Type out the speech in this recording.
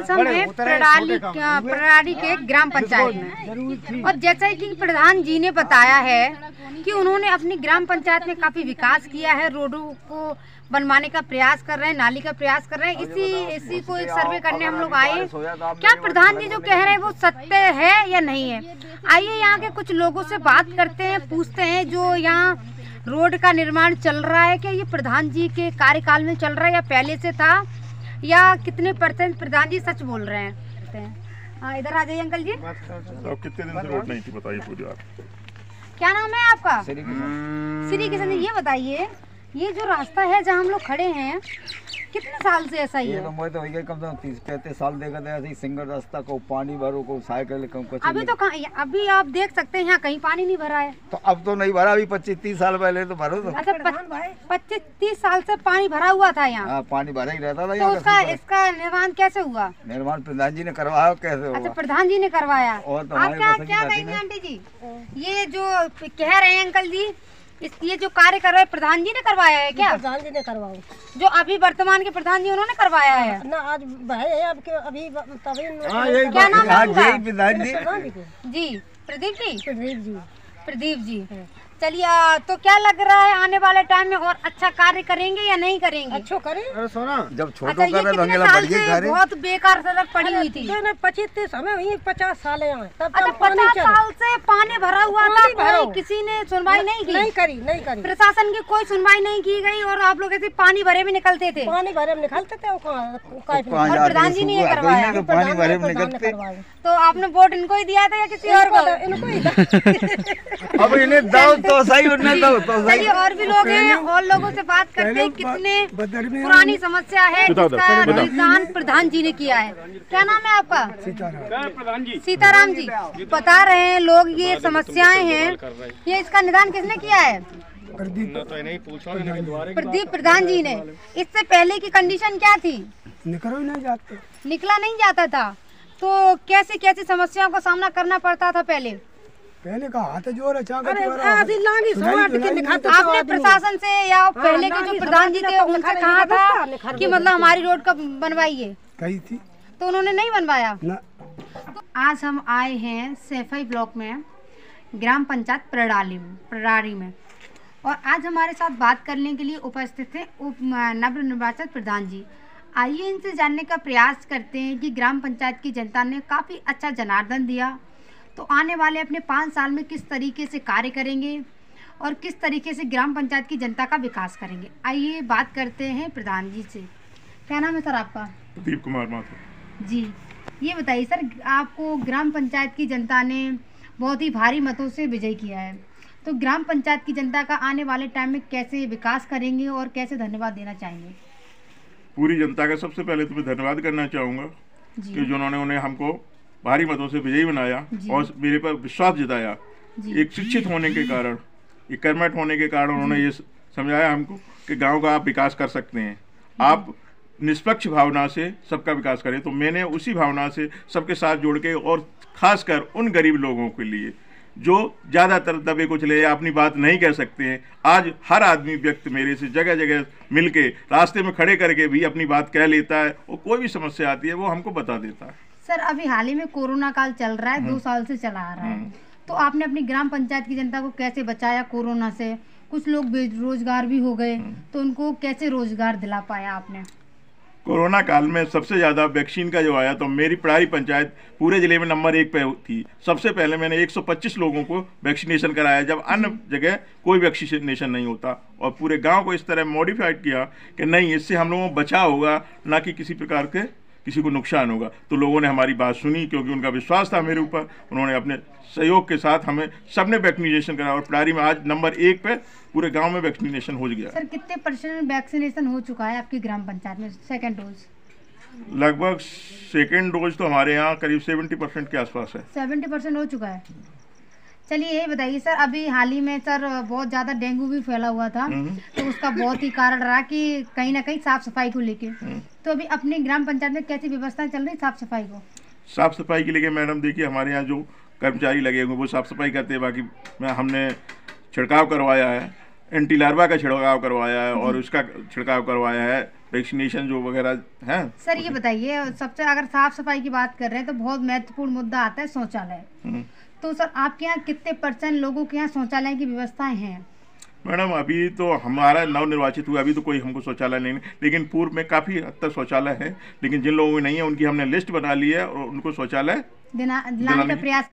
आज हम हैं प्रणाली प्रणाली के ग्राम पंचायत में। और जैसा कि प्रधान जी ने बताया है कि उन्होंने अपनी ग्राम पंचायत में काफ़ी विकास किया है रोडों को बनवाने का प्रयास कर रहे हैं नाली का प्रयास कर रहे हैं। इसी इसी को एक सर्वे करने हम लोग आए। क्या प्रधान जी जो कह रहे हैं वो सत्य है या नहीं है? आइए यहाँ के कुछ लोगों से बात करते हैं पूछते हैं जो यहाँ रोड का निर्माण चल रहा है। क्या ये प्रधान जी के कार्यकाल में चल रहा है या पहले से था? या कितने परसेंट प्रधान जी सच बोल रहे हैं? हाँ। इधर आ जाइए अंकल जी। तो कितने दिन से रोड नहीं थी बताइए पूरी बात। क्या नाम है आपका? श्री किशन जी ये बताइए। ये जो रास्ता है जहाँ हम लोग खड़े हैं कितने साल से ऐसा ही ये है? तो मैं तो कम से कम तीस पैंतीस साल देखा था ऐसे सिंगल रास्ता को पानी भरो को साइकिल को कुछ अभी तो कहाँ अभी आप देख सकते हैं यहाँ कहीं पानी नहीं भरा है। तो अब तो नहीं भरा अभी पच्चीस तीस साल पहले तो भरो तो। अच्छा पच्चीस तीस साल से पानी भरा हुआ था यहाँ। हाँ पानी भरा ही रहता था तो उसका इसका निर्माण कैसे हुआ? निर्माण प्रधान जी ने करवाया कैसे अच्छा प्रधान जी ने करवाया। और तो क्या कहेंगे आंटी जी? ये जो कह रहे हैं अंकल जी इस ये जो कार्य कर रहे प्रधान जी ने करवाया है क्या? प्रधान जी ने करवाओ जो अभी वर्तमान के प्रधान जी उन्होंने करवाया है? ना आज है अब के अभी तभी हाँ क्या नाम है प्रधान जी प्रदीप जी? प्रदीप जी। प्रदीप जी। चलिए तो क्या लग रहा है आने वाले टाइम में और अच्छा कार्य करेंगे या नहीं करेंगे? अच्छो करे। जब अच्छा छोटो ये कर रहे बहुत बेकार सड़क पड़ी हुई थी। तो पच्चीस तीस हमें वही पचास साल तब अच्छा पचास साल से पानी भरा हुआ था। किसी ने सुनवाई नहीं की? नहीं करी नहीं करी। प्रशासन की कोई सुनवाई नहीं की गई और आप लोग ऐसे पानी भरे में निकलते थे। पानी भरे में निकलते थे प्रधान जी ने ये करवाया। तो पानी भरे में निकलते। तो आपने वोट इनको ही दिया था या किसी और को? इनको इनको अब इन्हें दो तो सही उन्हें दो तो सही। और भी लोग हैं और लोगों से बात करते हैं कितने पुरानी समस्या है जिसका। निदान प्रधान जी ने किया है। क्या नाम है आपका? सीताराम। जी? बता रहे हैं लोग ये समस्याएँ हैं। ये इसका निदान किसने किया है? प्रदीप प्रधान जी ने। इससे पहले की कंडीशन क्या थी? निकलो ही नहीं जाते। निकला नहीं जाता था। तो कैसी कैसी समस्याओं का सामना करना पड़ता था पहले? पहले का हाथ ज़ोर है चाका अरे ज़ोर है। आधी लांगी सवाट के निखाते आपने प्रशासन से या पहले के जो प्रधान जी थे उनसे कहा था कि मतलब हमारी रोड कब बनवाइए। कही थी। तो उन्होंने नहीं बनवाया। तो आज हम आए हैं सैफई ब्लॉक में ग्राम पंचायत प्रणाली में प्रणाली में। और आज हमारे साथ बात करने के लिए उपस्थित हैं उप नवनिर्वाचित प्रधान जी। आइए इनसे जानने का प्रयास करते हैं कि ग्राम पंचायत की जनता ने काफ़ी अच्छा जनार्दन दिया। तो आने वाले अपने पाँच साल में किस तरीके से कार्य करेंगे और किस तरीके से ग्राम पंचायत की जनता का विकास करेंगे? आइए बात करते हैं प्रधान जी से। क्या नाम है सर आपका? प्रदीप कुमार माथुर। जी ये बताइए सर आपको ग्राम पंचायत की जनता ने बहुत ही भारी मतों से विजय किया है। तो ग्राम पंचायत की जनता का आने वाले टाइम में कैसे विकास करेंगे और कैसे धन्यवाद देना चाहेंगे? पूरी जनता का सबसे पहले तो मैं धन्यवाद करना चाहूँगा कि जिन्होंने उन्हें हमको भारी मतों से विजयी बनाया और मेरे पर विश्वास जताया एक शिक्षित होने के कारण एक कर्मठ होने के कारण उन्होंने ये समझाया हमको कि गाँव का आप विकास कर सकते हैं। आप निष्पक्ष भावना से सबका विकास करें। तो मैंने उसी भावना से सबके साथ जोड़ के और खासकर उन गरीब लोगों के लिए जो ज़्यादातर दबे कुचले या अपनी बात नहीं कह सकते हैं आज हर आदमी व्यक्ति मेरे से जगह जगह मिल के रास्ते में खड़े करके भी अपनी बात कह लेता है और कोई भी समस्या आती है वो हमको बता देता है। सर अभी हाल ही में कोरोना काल चल रहा है दो साल से चला आ रहा है। तो आपने अपनी ग्राम पंचायत की जनता को कैसे बचाया कोरोना से? कुछ लोग बेरोजगार भी हो गए तो उनको कैसे रोज़गार दिला पाया आपने? कोरोना काल में सबसे ज़्यादा वैक्सीन का जो आया तो मेरी पढ़ाई पंचायत पूरे ज़िले में नंबर एक पे थी। सबसे पहले मैंने 125 लोगों को वैक्सीनेशन कराया जब अन्य जगह कोई वैक्सीनेशन नहीं होता। और पूरे गाँव को इस तरह मॉडिफाइड किया कि नहीं इससे हम लोगों को बचाव होगा ना कि किसी प्रकार के किसी को नुकसान होगा। तो लोगों ने हमारी बात सुनी क्योंकि उनका विश्वास था मेरे ऊपर। उन्होंने अपने सहयोग के साथ हमें सबने वैक्सीनेशन कराया और पढ़ाई में आज नंबर एक पे पूरे गाँव में वैक्सीनेशन हो गया। सर कितने परसेंट वैक्सीनेशन हो चुका है आपकी ग्राम पंचायत में सेकेंड डोज लगभग सेकेंड डोज तो हमारे यहाँ करीब सेवेंटी परसेंट के आसपास है। सेवेंटी परसेंट हो चुका है। चलिए ये बताइए सर अभी हाल ही में सर बहुत ज़्यादा डेंगू भी फैला हुआ था तो उसका बहुत ही कारण रहा कि कहीं ना कहीं साफ़ सफ़ाई को लेके। तो अभी अपने ग्राम पंचायत में कैसी व्यवस्था चल रही साफ़ सफ़ाई को? साफ़ सफ़ाई के लिए मैडम देखिए हमारे यहाँ जो कर्मचारी लगे हुए वो साफ़ सफ़ाई करते हैं बाकी मैं हमने छिड़काव करवाया है एंटी लार्वा का छिड़काव करवाया है और उसका छिड़काव करवाया है वैक्सीनेशन जो वगैरह है सर ये बताइए सबसे अगर साफ़ सफ़ाई की बात कर रहे हैं तो बहुत महत्वपूर्ण मुद्दा आता है शौचालय। हम्म। तो सर आपके यहाँ कितने परसेंट लोगों के यहाँ शौचालय की व्यवस्था है? मैडम अभी तो हमारा नव निर्वाचित हुआ अभी तो कोई हमको शौचालय नहीं लेकिन पूर्व में काफ़ी हद तक शौचालय है लेकिन जिन लोगों में नहीं है उनकी हमने लिस्ट बना ली है और उनको शौचालय दिलाने का प्रयास